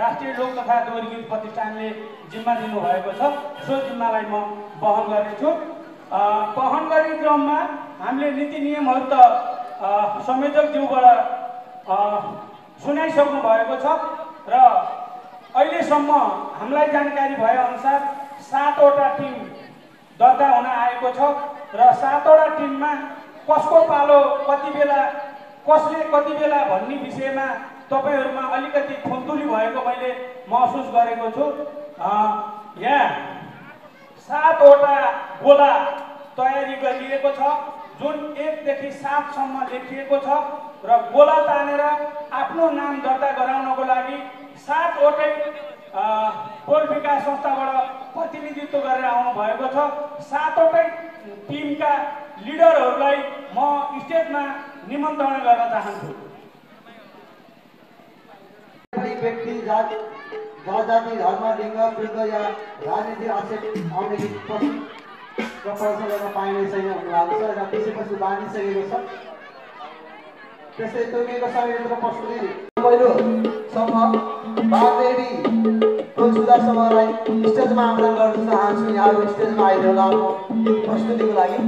राष्ट्रिय लोक तथा दोहोरी प्रतिष्ठानले जिम्मा दिनुभएको छ सो जिम्मालाई म वहन गर्नेछु। अ, वहन गर्ने क्रममा हामीले नीति नियमहरू त संयोजकज्यूबाट सुनाइसक्नु भएको छ र अहिलेसम्म हामीलाई जानकारी भएअनुसार सातवटा टिम दर्ता हुन आएको छ र सातवटा टिममा कसको पालो कति बेला कसले कति बेला भन्ने विषयमा तपाईँहरूमा अलिकति थुन्तुली भएको मैले महसुस गरेको छु। यहाँ सातवटा गोला तयारी गरिएको छ। जुन एकदेखि सातसम्म लेखिएको छ र गोला तानेर आफ्नो नाम दर्ता गराउनको लागि सातवटै टोल विकास संस्थाबाट प्रतिनिधित्व गरेर आउनु भएको छ। सातवटै टिमका लिडरहरूलाई म स्टेजमा निमन्त्रणा गर्न चाहन्छु। कुनै व्यक्ति जात जनजाति धर्म लिङ्ग वृद्ध या राजनीति आक्षेप आउने पशु र पैसा गर्न पाइने छैन भन्नुभएको छ र पछि पशु बाँधिसकेको छ। त्यस्तै तोकिएको संयन्त्र प्रस्तुति। पहिलोसम्म बागदेवी समूहलाई स्टेजमा आमन्त्रण गर्न चाहन्छु। यहाँहरू स्टेजमा आइरहनु प्रस्तुतिको लागि।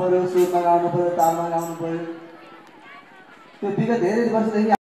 पऱ्यो सुरमा गाउनु पऱ्यो तालमा गाउनु पऱ्यो। त्यो विगत धेरै वर्षदेखि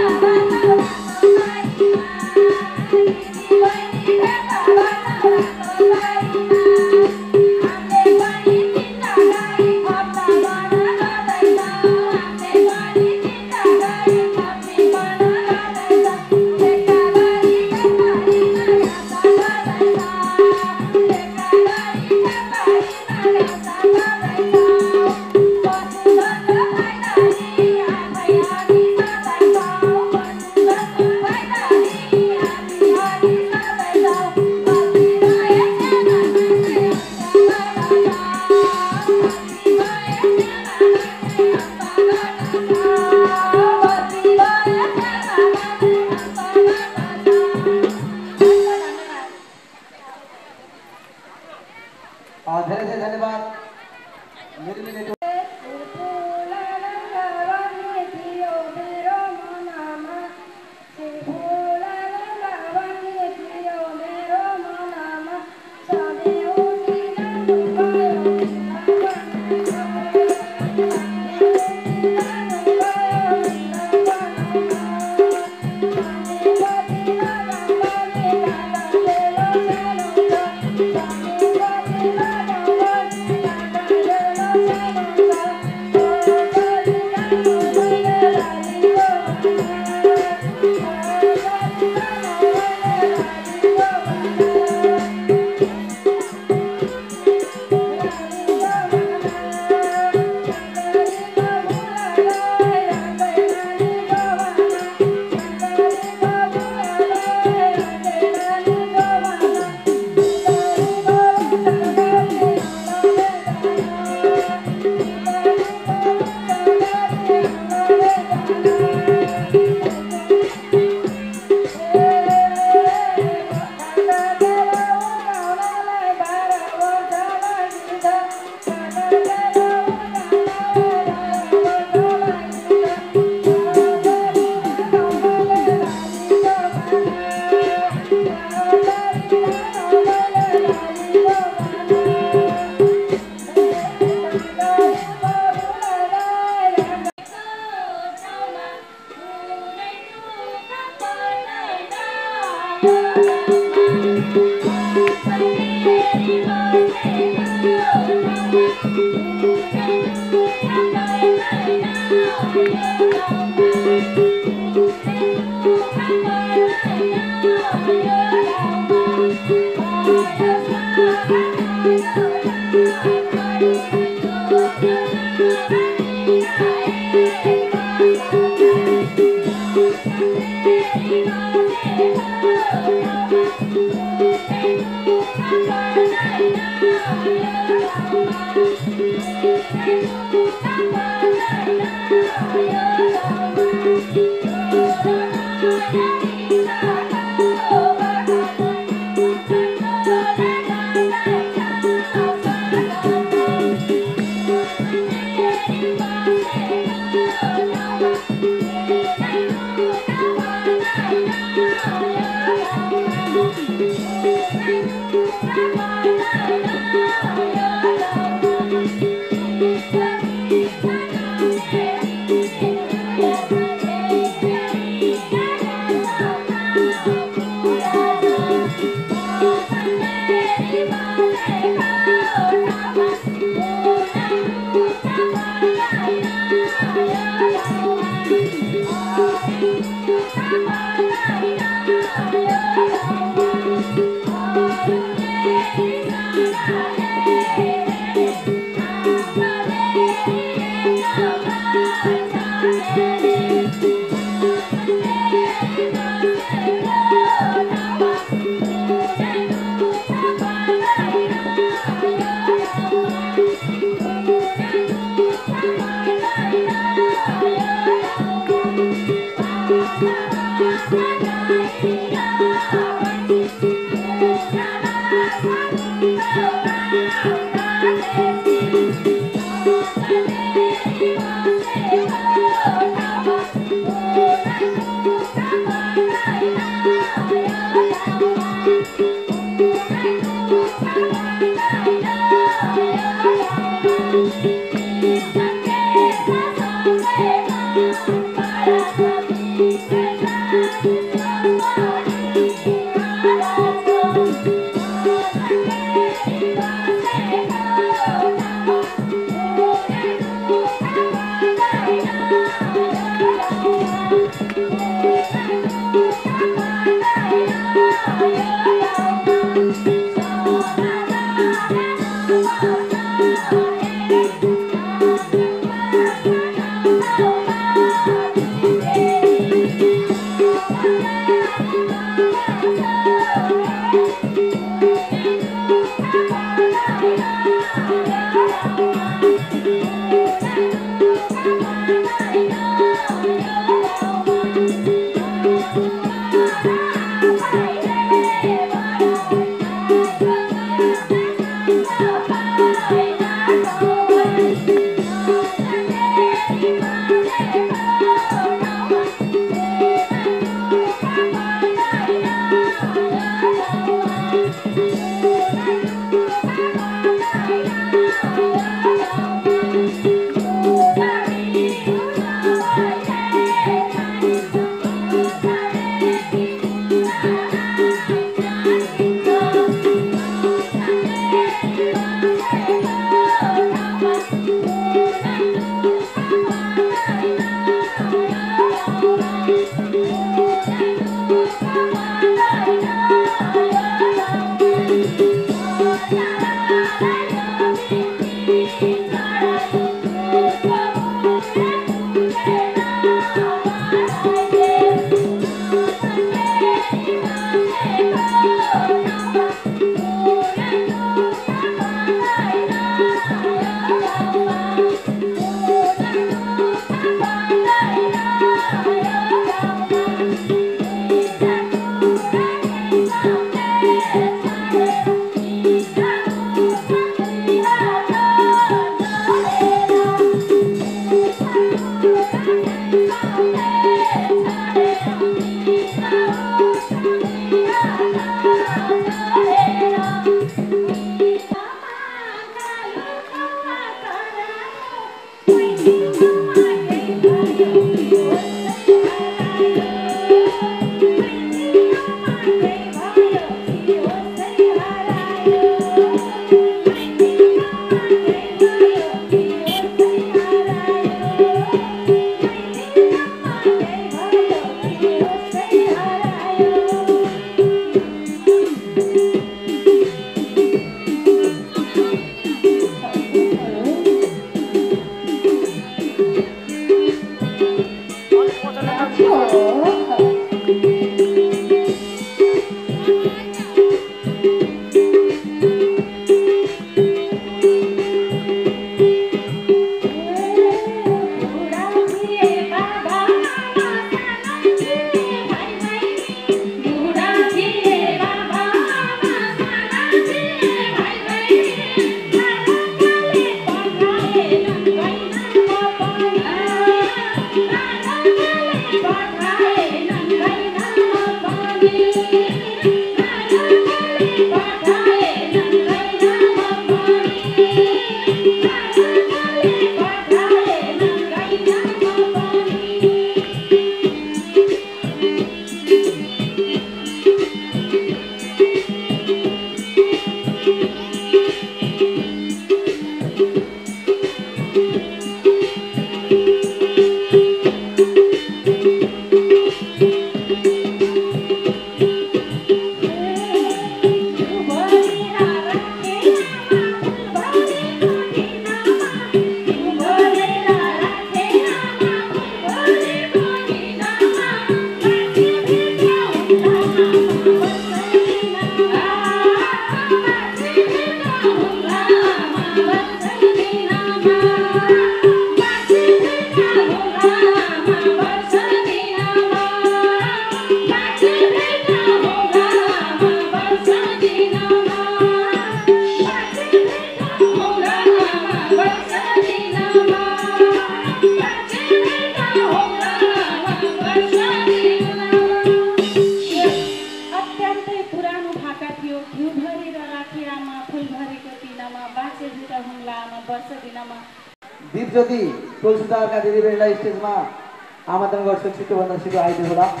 ついてお話しぐほら。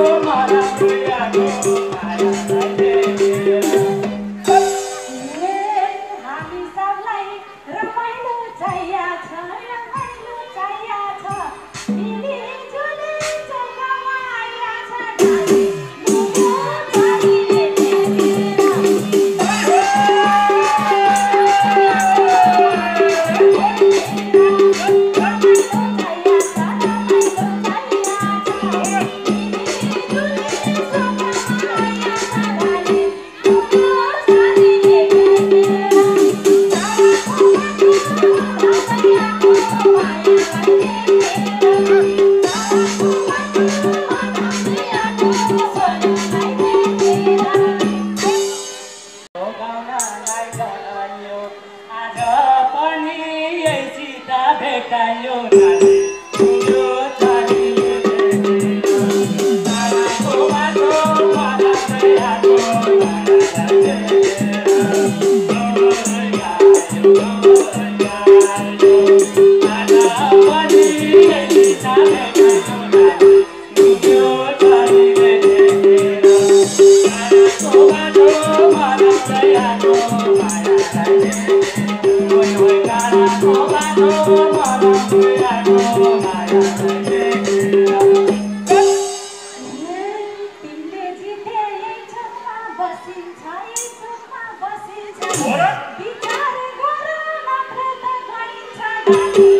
Oh, my God. गरिन्छ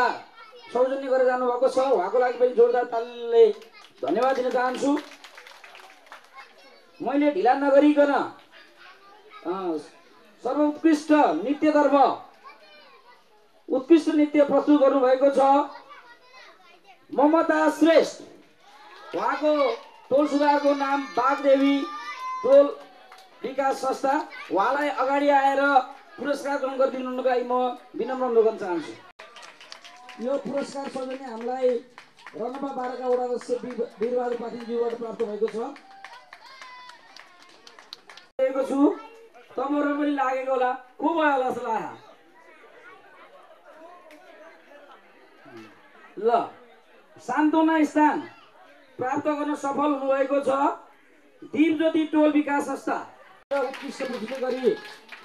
हजार सौजन्य गरेर जानुभएको छ। उहाँको लागि पनि जोरदार तालले धन्यवाद दिन चाहन्छु। मैले ढिला नगरिकन सर्वोत्कृष्ट नृत्यतर्फ उत्कृष्ट नृत्य प्रस्तुत गर्नुभएको छ। ममता श्रेष्ठ उहाँको टोल सुधारको नाम बागदेवी टोल विकास संस्था। उहाँलाई अगाडि आएर पुरस्कार ग्रहण गरिदिनुको लागि म विनम्र गर्न चाहन्छु। यो पुरस्कार सौजन्य हामीलाई रनपा बाह्रका वडा अध्यक्ष वीरबहादुर पाठिनज्यूबाट प्राप्त भएको छ। छु तपाईँहरू पनि लागेको होला। को भयो होला ल सान्त्वना स्थान प्राप्त गर्न सफल हुनुभएको छ। दिपज्योति टोल विकास संस्था। उत्कृष्ट गरी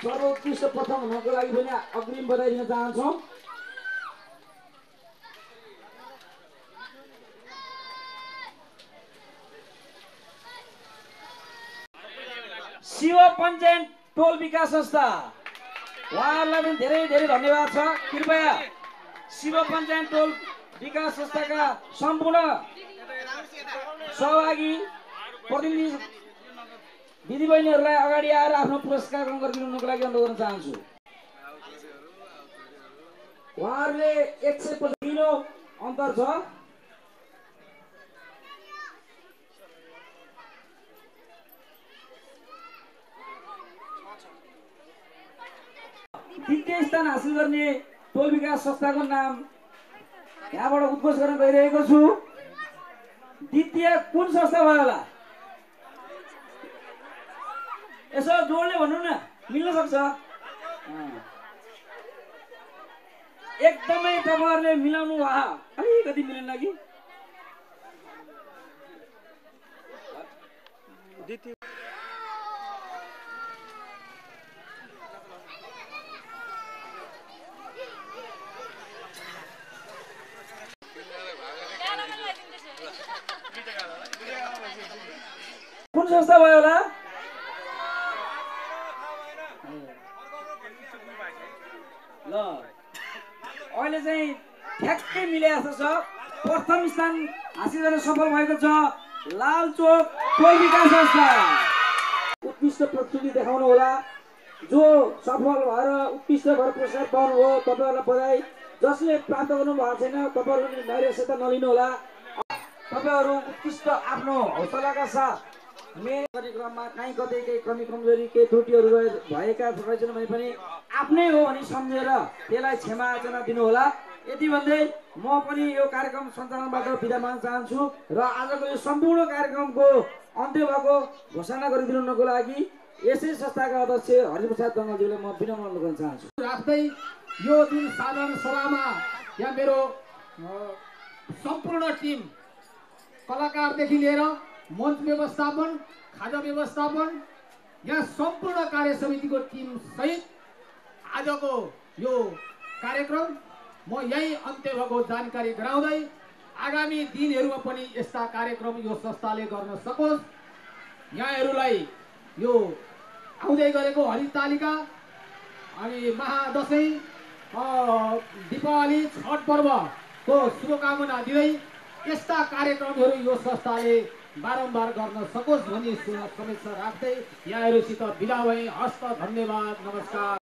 सर्वोत्कृष्ट प्रथम हुनको लागि पनि अग्रिम बधाई दिन चाहन्छौँ। शिव पञ्चायत टोल विकास संस्था। उहाँहरूलाई पनि धेरै धेरै धन्यवाद छ। कृपया शिव पञ्चायत टोल विकास संस्थाका सम्पूर्ण सहभागी प्रतिनिधि दिदीबहिनीहरूलाई अगाडि आएर आफ्नो पुरस्कार ग्रहण गरिदिनुको लागि अनुरोध गर्न चाहन्छु। उहाँहरूले एक सय पचास अन्तर छ। द्वितीय स्थान हासिल गर्ने टोल विकास संस्थाको नाम यहाँबाट उद्घोष गर्न गइरहेको छु। द्वितीय कुन संस्था भयो होला? यसो जोडले भन्नु न मिल्न सक्छ। एकदमै तपाईँहरूले मिलाउनु भयो। अलिकति मिलेन कि? कुन संस्था भयो होला ल अहिले चाहिँ ठ्याक्कै मिले जस्तो छ प्रथम स्थान हासिल गर्न सफल भएको छ लाल चोक टोल विकास संस्था उत्कृष्ट प्रस्तुति देखाउनु होला जो सफल भएर उत्कृष्ट भएर पुरस्कार पाउनुभयो तपाईँहरूलाई बधाई जसले प्राप्त गर्नु भएको छैन तपाईँहरू नलिनु होला तपाईँहरू उत्कृष्ट आफ्नो हौसलाका साथ मेरो कार्यक्रममा काहीँ कतै केही कमी कमजोरी केही त्रुटिहरू भएका रहेछन् भने पनि आफ्नै हो भने सम्झेर त्यसलाई क्षमा याचना दिनुहोला। यति भन्दै म पनि यो कार्यक्रम सञ्चालनबाट बिदा माग्न चाहन्छु र आजको यो सम्पूर्ण कार्यक्रमको अन्त्य भएको घोषणा गरिदिनुको लागि यसै संस्थाका अध्यक्ष हरिप्रसाद दङ्गलज्यूलाई म विनम्र गर्न चाहन्छु। राख्दै यो जुन साधारण सभामा यहाँ मेरो सम्पूर्ण टिम कलाकारदेखि लिएर मञ्च व्यवस्थापन खाजा व्यवस्थापन यहाँ सम्पूर्ण कार्य समितिको टिम सहित आजको यो कार्यक्रम म यही अन्त्य भएको जानकारी गराउँदै आगामी दिनहरूमा पनि यस्ता कार्यक्रम यो संस्थाले गर्न सकोस्। यहाँहरूलाई यो आउँदै गरेको हरित तालिका अनि महादसैँ अ, दीपावली छठ पर्वको शुभकामना दिँदै यस्ता कार्यक्रमहरू यो संस्थाले बारम्बार गर्न सकोस् भन्ने समीक्षा राख्दै यहाँहरूसित बिदा भए हस्त धन्यवाद नमस्कार।